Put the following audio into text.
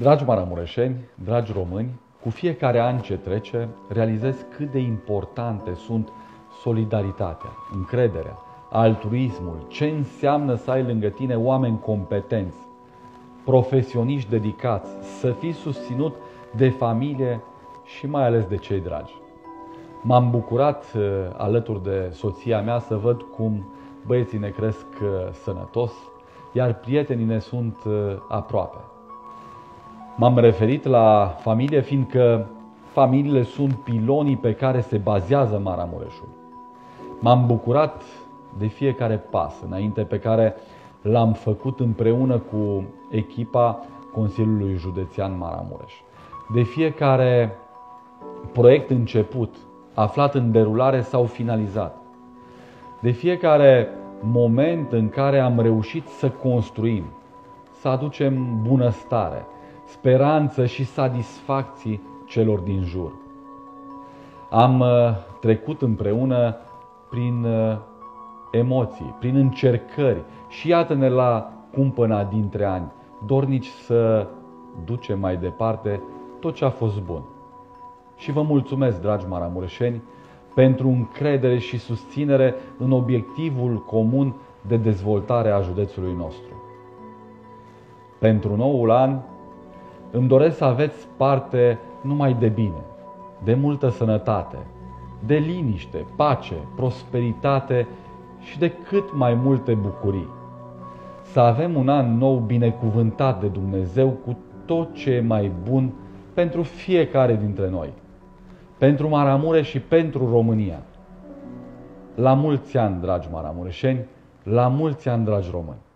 Dragi maramureșeni, dragi români, cu fiecare an ce trece, realizez cât de importante sunt solidaritatea, încrederea, altruismul, ce înseamnă să ai lângă tine oameni competenți, profesioniști dedicați, să fii susținut de familie și mai ales de cei dragi. M-am bucurat uh, alături de soția mea să văd cum băieții ne cresc uh, sănătos, iar prietenii ne sunt uh, aproape. M-am referit la familie fiindcă familiile sunt pilonii pe care se bazează Maramureșul. M-am bucurat de fiecare pas înainte pe care l-am făcut împreună cu echipa Consiliului Județean Maramureș. De fiecare proiect început, aflat în derulare sau finalizat. De fiecare moment în care am reușit să construim, să aducem bunăstare, speranță și satisfacții celor din jur. Am uh, trecut împreună prin uh, emoții, prin încercări și iată-ne la cumpăna dintre ani, dornici să ducem mai departe tot ce a fost bun. Și vă mulțumesc, dragi maramureșeni, pentru încredere și susținere în obiectivul comun de dezvoltare a județului nostru. Pentru noul an, îmi doresc să aveți parte numai de bine, de multă sănătate, de liniște, pace, prosperitate și de cât mai multe bucurii. Să avem un an nou binecuvântat de Dumnezeu cu tot ce e mai bun pentru fiecare dintre noi, pentru Maramureș și pentru România. La mulți ani, dragi maramureșeni, la mulți ani, dragi români!